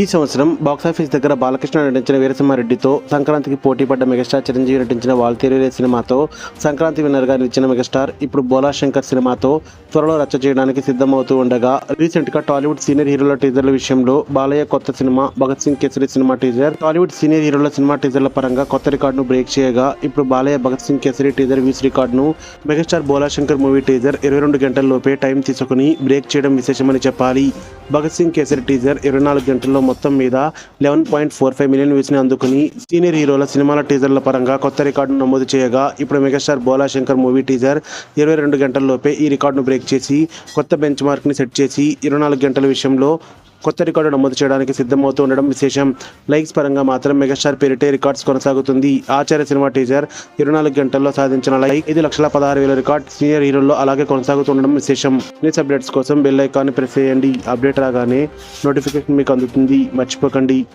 ఈ సంవత్సరం బాక్సాఫీస్ దగ్గర బాలకృష్ణ నటించిన వీరసింహారెడ్డితో సంక్రాంతికి పోటీ పడ్డ మెగాస్టార్ చిరంజీవి నటించిన వాల్తేరియే సినిమాతో సంక్రాంతి విన్నర్గా నిలిచిన మెగాస్టార్ ఇప్పుడు బోలా శంకర్ సినిమాతో త్వరలో రచ్చ చేయడానికి సిద్ధమవుతూ ఉండగా రీసెంట్గా టాలీవుడ్ సీనియర్ హీరోల టీజర్ల విషయంలో బాలయ్య కొత్త cinema Bhagat Singh Kesari cinema teaser. Tollywood senior హీరోల సినిమా టీజర్ల పరంగా కొత్త రికార్డును బ్రేక్ చేయగా ఇప్పుడు బాలయ్య భగత్ సింగ్ కేసరి టీజర్ వీస్ రికార్డును megastar Bhola Shankar movie teaser ఇరవై రెండు గంటల్లోపే టైం తీసుకుని బ్రేక్ చేయడం విశేషమని చెప్పాలి. భగత్ సింగ్ కేసరి టీజర్ ఇరవై నాలుగు గంటల్లో మొత్తం మీద eleven point four five million వ్యూస్ని అందుకుని సీనియర్ హీరోల సినిమాల టీజర్ల పరంగా కొత్త రికార్డును నమోదు చేయగా ఇప్పుడు megastar Bhola Shankar movie teaser ఇరవై రెండు గంటల్లోపే ఈ రికార్డును బ్రేక్ చేసి కొత్త బెంచ్ మార్క్ని సెట్ చేసి ఇరవై నాలుగు గంటల విషయంలో కొత్త రికార్డు నమోదు చేయడానికి సిద్ధమవుతూ ఉండడం విశేషం. లైక్స్ పరంగా మాత్రం మెగాస్టార్ పేరిటే రికార్డ్స్ కొనసాగుతుంది. ఆచార్య సినిమా టీజర్ ఇరవై నాలుగు గంటల్లో సాధించిన లైక్ ఐదు లక్షల పదహారు వేల రికార్డ్ సీనియర్ హీరోల్లో అలాగే కొనసాగుతుండడం విశేషం. న్యూస్ అప్డేట్స్ కోసం బెల్ ఐకాన్ని ప్రెస్ చేయండి. అప్డేట్ రాగానే నోటిఫికేషన్ మీకు అందుతుంది. మర్చిపోకండి.